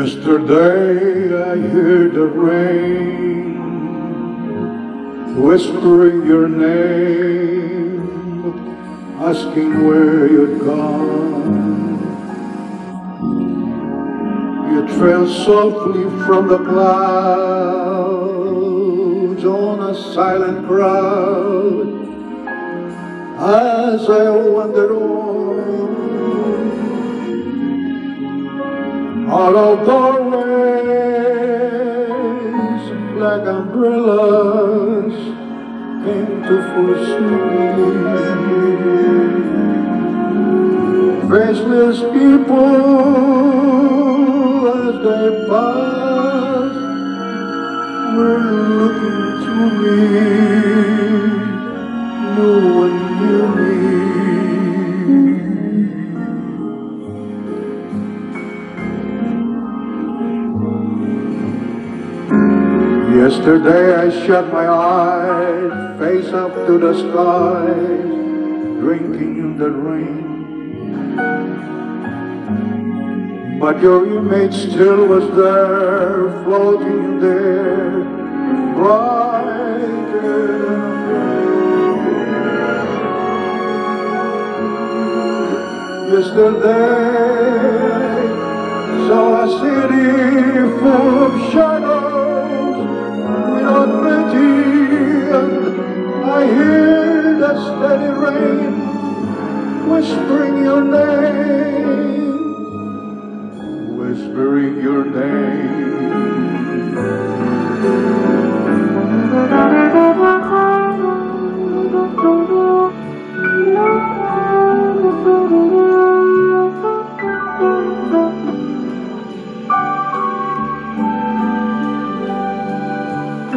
Yesterday I heard the rain whispering your name, asking where you'd gone. Trailed softly from the clouds on a silent crowd as I wandered on. Out of doorways, black umbrellas came to foresee faceless people as they were looking to me. No one knew me. Yesterday I shut my eyes, face up to the skies, drinking in the rain. But your image still was there, floating there, brighter than a Yesterday saw a city full of shadows without pity, and I hear the steady rain whispering your name.